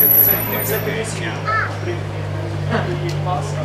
Sempre, sempre iniziamo. Prima. Passa,